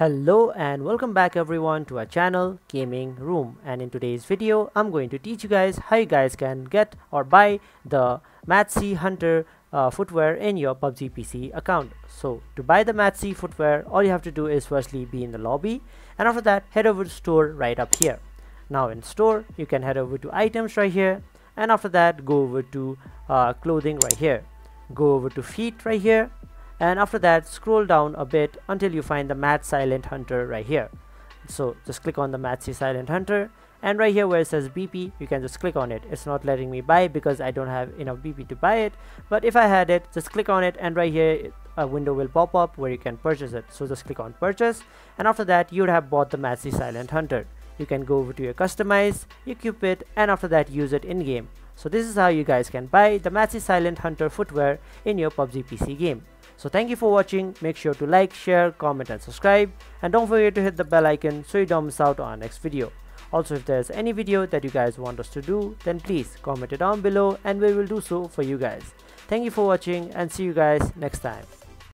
Hello and welcome back everyone to our channel Gaming Room and in today's video I'm going to teach you guys how you guys can get or buy the Madsy Hunter uh, footwear in your PUBG PC account. So to buy the Madsy footwear all you have to do is firstly be in the lobby and after that head over to store right up here. Now in store you can head over to items right here and after that go over to uh, clothing right here. Go over to feet right here and after that scroll down a bit until you find the Mat Silent Hunter right here. So just click on the Madsy Silent Hunter. And right here where it says BP you can just click on it. It's not letting me buy because I don't have enough BP to buy it. But if I had it just click on it and right here a window will pop up where you can purchase it. So just click on purchase. And after that you would have bought the Madsy Silent Hunter. You can go over to your customize equip it and after that use it in game so this is how you guys can buy the Madsy Silent Hunter footwear in your PUBG PC game so thank you for watching. Make sure to like, share, comment and subscribe. And don't forget to hit the bell icon so you don't miss out on our next video. Also if there's any video that you guys want us to do then please comment it down below and we will do so for you guys. Thank you for watching and see you guys next time.